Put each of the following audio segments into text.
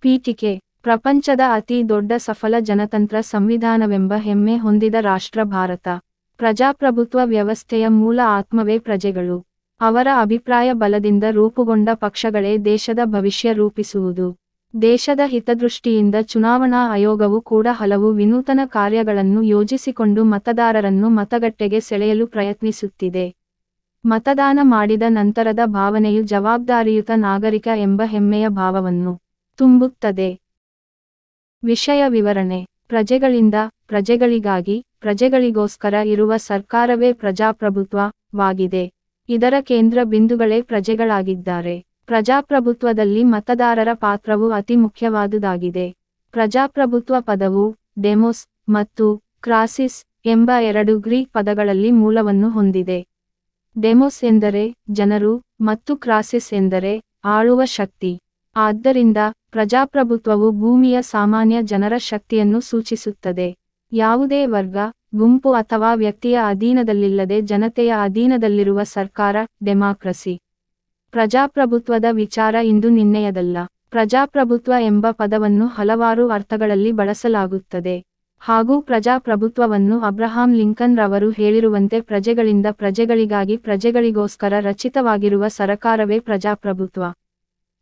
ಪೀಠಿಕೆ, ಪ್ರಪಂಚದ ಅತಿ ದೊಡ್ಡ ಸಫಲ ಜನತಂತ್ರ ಸಂವಿಧಾನವೆಂಬ ಹೆಮ್ಮೆ ಹೊಂದಿದ ರಾಷ್ಟ್ರ ಭಾರತ. ಪ್ರಜಾಪ್ರಭುತ್ವ ವ್ಯವಸ್ಥೆಯ ಮೂಲ ಆತ್ಮವೇ ಪ್ರಜೆಗಳು. ಅವರ ಅಭಿಪ್ರಾಯ ಬಲದಿಂದ ರೂಪುಗೊಂಡ ಪಕ್ಷಗಳೇ ದೇಶದ ಭವಿಷ್ಯ ರೂಪಿಸುವುದು. ದೇಶದ ಹಿತದೃಷ್ಟಿಯಿಂದ ಚುನಾವಣಾ ಆಯೋಗವು ಕೂಡ ಹಲವು ವಿನೂತನ ಕಾರ್ಯಗಳನ್ನು ಯೋಜಿಸಿಕೊಂಡು ಮತದಾರರನ್ನು ಮತಗಟ್ಟೆಗೆ ಸೆಳೆಯಲು ಪ್ರಯತ್ನಿಸುತ್ತಿದೆ. ಮತದಾನ ಮಾಡಿದ ನಂತರದ ಭಾವನೆಯು ಜವಾಬ್ದಾರಿಯುತ ನಾಗರಿಕ ಎಂಬ ಹೆಮ್ಮೆಯ ಭಾವವನ್ನು ತುಂಬುತ್ತದೆ. ವಿಷಯ ವಿವರಣೆ. ಪ್ರಜೆಗಳಿಂದ ಪ್ರಜೆಗಳಿಗಾಗಿ, ಪ್ರಜೆಗಳಿಗೋಸ್ಕರ ಇರುವ ಸರ್ಕಾರವೇ ಪ್ರಜಾಪ್ರಭುತ್ವವಾಗಿದೆ. ಇದರ ಕೇಂದ್ರ ಬಿಂದುಗಳೇ ಪ್ರಜೆಗಳಾಗಿದ್ದಾರೆ. ಪ್ರಜಾಪ್ರಭುತ್ವದಲ್ಲಿ ಮತದಾರರ ಪಾತ್ರವು ಅತಿ ಮುಖ್ಯವಾದುದಾಗಿದೆ. ಪ್ರಜಾಪ್ರಭುತ್ವ ಪದವು ಡೆಮೋಸ್ ಮತ್ತು ಕ್ರಾಸಿಸ್ ಎಂಬ ಎರಡು ಗ್ರೀಕ್ ಪದಗಳಲ್ಲಿ ಮೂಲವನ್ನು ಹೊಂದಿದೆ. ಡೆಮೋಸ್ ಎಂದರೆ ಜನರು ಮತ್ತು ಕ್ರಾಸಿಸ್ ಎಂದರೆ ಆಳುವ ಶಕ್ತಿ. ಆದ್ದರಿಂದ ಪ್ರಜಾಪ್ರಭುತ್ವವು ಭೂಮಿಯ ಸಾಮಾನ್ಯ ಜನರ ಶಕ್ತಿಯನ್ನು ಸೂಚಿಸುತ್ತದೆ. ಯಾವುದೇ ವರ್ಗ, ಗುಂಪು ಅಥವಾ ವ್ಯಕ್ತಿಯ ಅಧೀನದಲ್ಲಿಲ್ಲದೆ ಜನತೆಯ ಅಧೀನದಲ್ಲಿರುವ ಸರ್ಕಾರ, ಡೆಮಾಕ್ರಸಿ. ಪ್ರಜಾಪ್ರಭುತ್ವದ ವಿಚಾರ ಇಂದು ನಿನ್ನೆಯದಲ್ಲ. ಪ್ರಜಾಪ್ರಭುತ್ವ ಎಂಬ ಪದವನ್ನು ಹಲವಾರು ಅರ್ಥಗಳಲ್ಲಿ ಬಳಸಲಾಗುತ್ತದೆ. ಹಾಗೂ ಪ್ರಜಾಪ್ರಭುತ್ವವನ್ನು ಅಬ್ರಹಾಂ ಲಿಂಕನ್ ರವರು ಹೇಳಿರುವಂತೆ ಪ್ರಜೆಗಳಿಂದ ಪ್ರಜೆಗಳಿಗಾಗಿ ಪ್ರಜೆಗಳಿಗೋಸ್ಕರ ರಚಿತವಾಗಿರುವ ಸರಕಾರವೇ ಪ್ರಜಾಪ್ರಭುತ್ವ.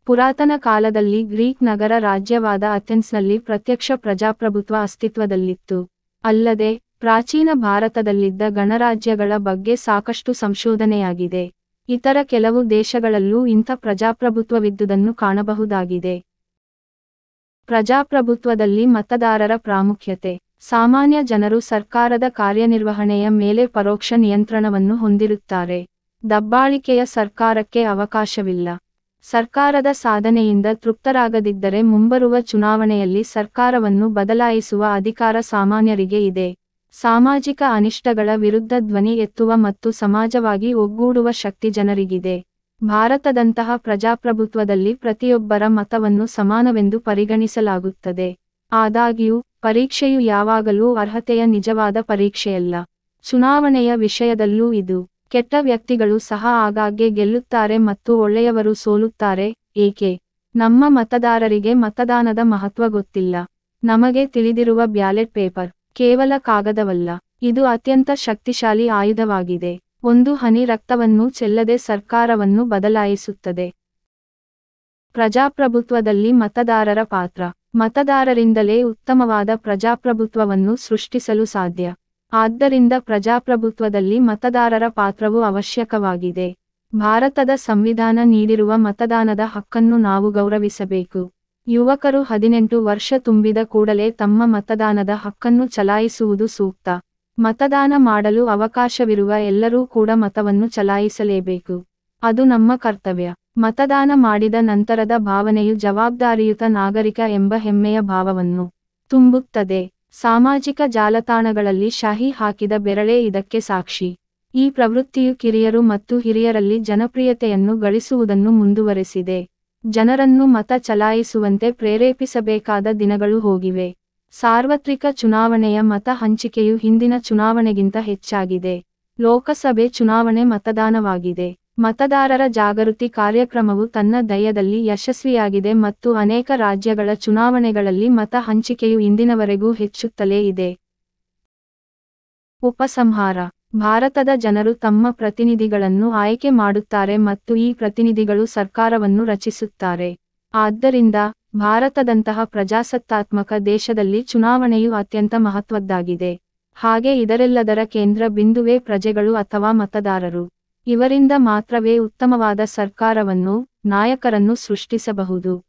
ಪುರಾತನ ಕಾಲದಲ್ಲಿ ಗ್ರೀಕ್ ನಗರ ರಾಜ್ಯವಾದ ಅಥೆನ್ಸ್ನಲ್ಲಿ ಪ್ರತ್ಯಕ್ಷ ಪ್ರಜಾಪ್ರಭುತ್ವ ಅಸ್ತಿತ್ವದಲ್ಲಿತ್ತು. ಅಲ್ಲದೆ, ಪ್ರಾಚೀನ ಭಾರತದಲ್ಲಿದ್ದ ಗಣರಾಜ್ಯಗಳ ಬಗ್ಗೆ ಸಾಕಷ್ಟು ಸಂಶೋಧನೆಯಾಗಿದೆ. ಇತರ ಕೆಲವು ದೇಶಗಳಲ್ಲೂ ಇಂಥ ಪ್ರಜಾಪ್ರಭುತ್ವವಿದ್ದುದನ್ನು ಕಾಣಬಹುದಾಗಿದೆ. ಪ್ರಜಾಪ್ರಭುತ್ವದಲ್ಲಿ ಮತದಾರರ ಪ್ರಾಮುಖ್ಯತೆ. ಸಾಮಾನ್ಯ ಜನರು ಸರ್ಕಾರದ ಕಾರ್ಯನಿರ್ವಹಣೆಯ ಮೇಲೆ ಪರೋಕ್ಷ ನಿಯಂತ್ರಣವನ್ನು ಹೊಂದಿರುತ್ತಾರೆ. ದಬ್ಬಾಳಿಕೆಯ ಸರ್ಕಾರಕ್ಕೆ ಅವಕಾಶವಿಲ್ಲ. ಸರ್ಕಾರದ ಸಾಧನೆಯಿಂದ ತೃಪ್ತರಾಗದಿದ್ದರೆ ಮುಂಬರುವ ಚುನಾವಣೆಯಲ್ಲಿ ಸರ್ಕಾರವನ್ನು ಬದಲಾಯಿಸುವ ಅಧಿಕಾರ ಸಾಮಾನ್ಯರಿಗೆ ಇದೆ. ಸಾಮಾಜಿಕ ಅನಿಷ್ಟಗಳ ವಿರುದ್ಧ ಧ್ವನಿ ಎತ್ತುವ ಮತ್ತು ಸಮಾಜವಾಗಿ ಒಗ್ಗೂಡುವ ಶಕ್ತಿ ಜನರಿಗಿದೆ. ಭಾರತದಂತಹ ಪ್ರಜಾಪ್ರಭುತ್ವದಲ್ಲಿ ಪ್ರತಿಯೊಬ್ಬರ ಮತವನ್ನು ಸಮಾನವೆಂದು ಪರಿಗಣಿಸಲಾಗುತ್ತದೆ. ಆದಾಗ್ಯೂ, ಪರೀಕ್ಷೆಯು ಯಾವಾಗಲೂ ಅರ್ಹತೆಯ ನಿಜವಾದ ಪರೀಕ್ಷೆಯಲ್ಲ. ಚುನಾವಣೆಯ ವಿಷಯದಲ್ಲೂ ಇದು ಕೆಟ್ಟ ವ್ಯಕ್ತಿಗಳು ಸಹ ಆಗಾಗ್ಗೆ ಗೆಲ್ಲುತ್ತಾರೆ ಮತ್ತು ಒಳ್ಳೆಯವರು ಸೋಲುತ್ತಾರೆ, ಏಕೆ? ನಮ್ಮ ಮತದಾರರಿಗೆ ಮತದಾನದ ಮಹತ್ವ ಗೊತ್ತಿಲ್ಲ. ನಮಗೆ ತಿಳಿದಿರುವ ಬ್ಯಾಲೆಟ್ ಪೇಪರ್ ಕೇವಲ ಕಾಗದವಲ್ಲ. ಇದು ಅತ್ಯಂತ ಶಕ್ತಿಶಾಲಿ ಆಯುಧವಾಗಿದೆ. ಒಂದು ಹನಿ ರಕ್ತವನ್ನು ಚೆಲ್ಲದೆ ಸರ್ಕಾರವನ್ನು ಬದಲಾಯಿಸುತ್ತದೆ. ಪ್ರಜಾಪ್ರಭುತ್ವದಲ್ಲಿ ಮತದಾರರ ಪಾತ್ರ ಮತದಾರರಿಂದಲೇ ಉತ್ತಮವಾದ ಪ್ರಜಾಪ್ರಭುತ್ವವನ್ನು ಸೃಷ್ಟಿಸಲು ಸಾಧ್ಯ. ಆದ್ದರಿಂದ ಪ್ರಜಾಪ್ರಭುತ್ವದಲ್ಲಿ ಮತದಾರರ ಪಾತ್ರವು ಅವಶ್ಯಕವಾಗಿದೆ. ಭಾರತದ ಸಂವಿಧಾನ ನೀಡಿರುವ ಮತದಾನದ ಹಕ್ಕನ್ನು ನಾವು ಗೌರವಿಸಬೇಕು. ಯುವಕರು ಹದಿನೆಂಟು ವರ್ಷ ತುಂಬಿದ ಕೂಡಲೇ ತಮ್ಮ ಮತದಾನದ ಹಕ್ಕನ್ನು ಚಲಾಯಿಸುವುದು ಸೂಕ್ತ. ಮತದಾನ ಮಾಡಲು ಅವಕಾಶವಿರುವ ಎಲ್ಲರೂ ಕೂಡ ಮತವನ್ನು ಚಲಾಯಿಸಲೇಬೇಕು. ಅದು ನಮ್ಮ ಕರ್ತವ್ಯ. ಮತದಾನ ಮಾಡಿದ ನಂತರದ ಭಾವನೆಯು ಜವಾಬ್ದಾರಿಯುತ ನಾಗರಿಕ ಎಂಬ ಹೆಮ್ಮೆಯ ಭಾವವನ್ನು ತುಂಬುತ್ತದೆ. ಸಾಮಾಜಿಕ ಜಾಲತಾಣಗಳಲ್ಲಿ ಶಾಹಿ ಹಾಕಿದ ಬೆರಳೇ ಇದಕ್ಕೆ ಸಾಕ್ಷಿ. ಈ ಪ್ರವೃತ್ತಿಯು ಕಿರಿಯರು ಮತ್ತು ಹಿರಿಯರಲ್ಲಿ ಜನಪ್ರಿಯತೆಯನ್ನು ಗಳಿಸುವುದನ್ನು ಮುಂದುವರೆಸಿದೆ. ಜನರನ್ನು ಮತ ಚಲಾಯಿಸುವಂತೆ ಪ್ರೇರೇಪಿಸಬೇಕಾದ ದಿನಗಳು ಹೋಗಿವೆ. ಸಾರ್ವತ್ರಿಕ ಚುನಾವಣೆಯ ಮತ ಹಂಚಿಕೆಯು ಹಿಂದಿನ ಚುನಾವಣೆಗಿಂತ ಹೆಚ್ಚಾಗಿದೆ. ಲೋಕಸಭೆ ಚುನಾವಣೆ ಮತದಾನವಾಗಿದೆ. ಮತದಾರರ ಜಾಗೃತಿ ಕಾರ್ಯಕ್ರಮವು ತನ್ನ ದಯದಲ್ಲಿ ಯಶಸ್ವಿಯಾಗಿದೆ ಮತ್ತು ಅನೇಕ ರಾಜ್ಯಗಳ ಚುನಾವಣೆಗಳಲ್ಲಿ ಮತ ಹಂಚಿಕೆಯು ಇಂದಿನವರೆಗೂ ಹೆಚ್ಚುತ್ತಲೇ ಇದೆ. ಉಪಸಂಹಾರ. ಭಾರತದ ಜನರು ತಮ್ಮ ಪ್ರತಿನಿಧಿಗಳನ್ನು ಆಯ್ಕೆ ಮಾಡುತ್ತಾರೆ ಮತ್ತು ಈ ಪ್ರತಿನಿಧಿಗಳು ಸರ್ಕಾರವನ್ನು ರಚಿಸುತ್ತಾರೆ. ಆದ್ದರಿಂದ, ಭಾರತದಂತಹ ಪ್ರಜಾಸತ್ತಾತ್ಮಕ ದೇಶದಲ್ಲಿ ಚುನಾವಣೆಯು ಅತ್ಯಂತ ಮಹತ್ವದ್ದಾಗಿದೆ. ಹಾಗೆ ಇದರೆಲ್ಲದರ ಕೇಂದ್ರ ಬಿಂದುವೇ ಪ್ರಜೆಗಳು ಅಥವಾ ಮತದಾರರು. ಇವರಿಂದ ಮಾತ್ರವೇ ಉತ್ತಮವಾದ ಸರ್ಕಾರವನ್ನು ನಾಯಕರನ್ನು ಸೃಷ್ಟಿಸಬಹುದು.